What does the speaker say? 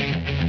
Bye.